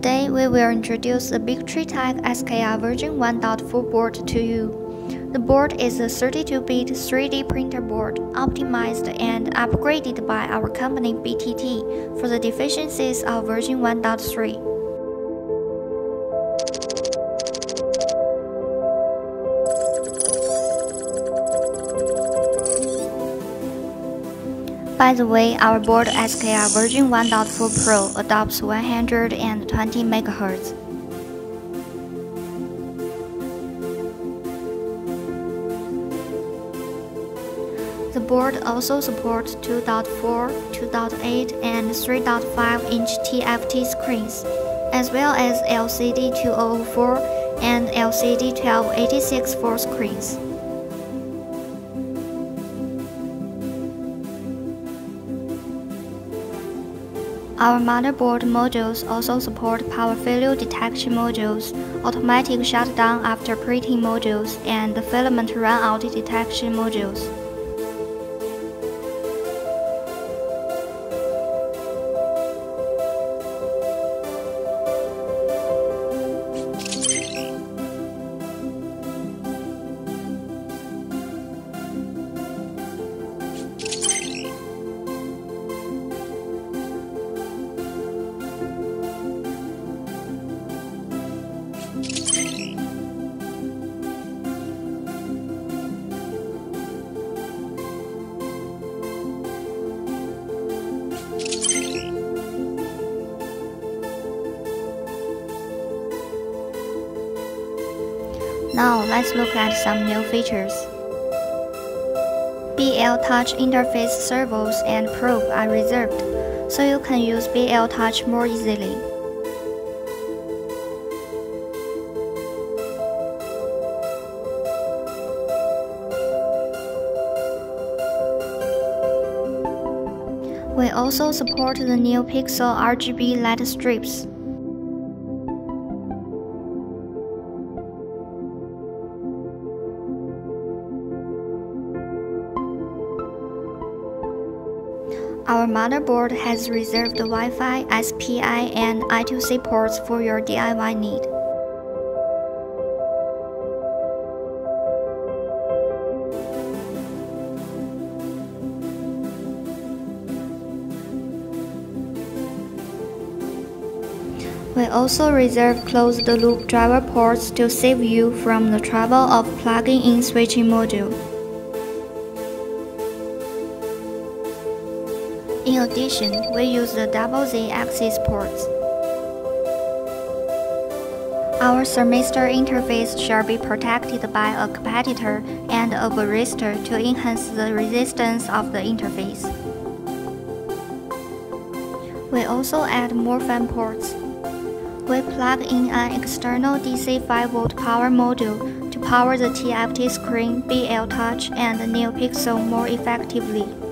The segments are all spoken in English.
Today we will introduce the Big Tree Tech SKR version 1.4 board to you. The board is a 32-bit 3D printer board, optimized and upgraded by our company BTT for the deficiencies of version 1.3. By the way, our board SKR version 1.4 Pro adopts 120 MHz. The board also supports 2.4, 2.8, and 3.5 inch TFT screens, as well as LCD 204 and LCD 1286 full screens. Our motherboard modules also support power failure detection modules, automatic shutdown after printing modules, and filament runout detection modules. Now let's look at some new features. BL Touch interface servos and probe are reserved, so you can use BL Touch more easily. We also support the NeoPixel RGB LED strips. Our motherboard has reserved Wi-Fi, SPI, and I2C ports for your DIY need. We also reserve closed-loop driver ports to save you from the trouble of plugging in switching module. We use the double Z axis ports. Our thermistor interface shall be protected by a capacitor and a varistor to enhance the resistance of the interface. We also add more fan ports. We plug in an external DC 5V power module to power the TFT screen, BL Touch, and NeoPixel more effectively.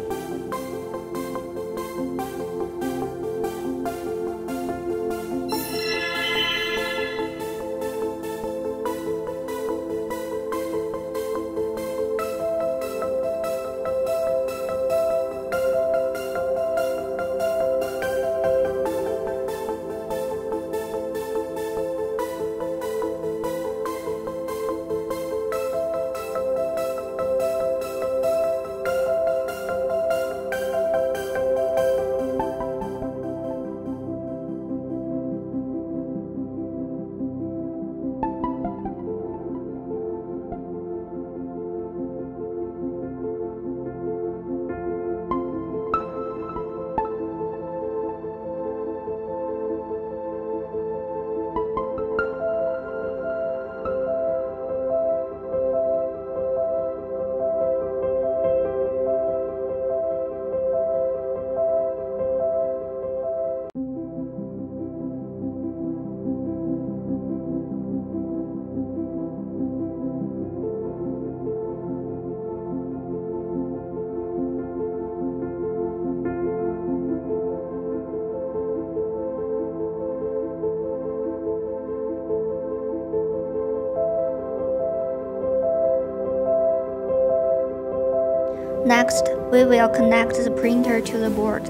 Next, we will connect the printer to the board.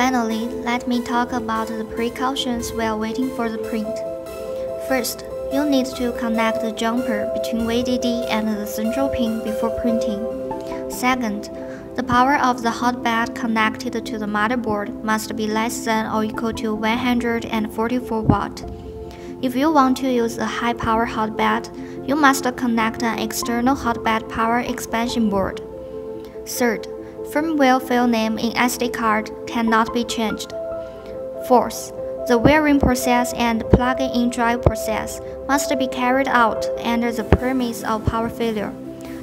Finally, let me talk about the precautions while waiting for the print. First, you need to connect the jumper between VDD and the central pin before printing. Second, the power of the hotbed connected to the motherboard must be less than or equal to 144 watt. If you want to use a high power hotbed, you must connect an external hotbed power expansion board. Third, firmware file name in SD card cannot be changed. Fourth, the wiring process and plugging in drive process must be carried out under the premise of power failure.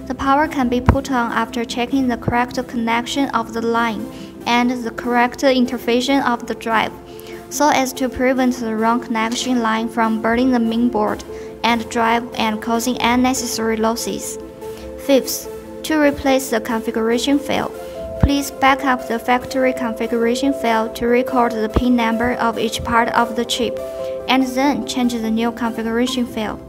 The power can be put on after checking the correct connection of the line and the correct interface of the drive, so as to prevent the wrong connection line from burning the main board and drive and causing unnecessary losses. Fifth, to replace the configuration file, Please back up the factory configuration file to record the pin number of each part of the chip, and then change the new configuration file.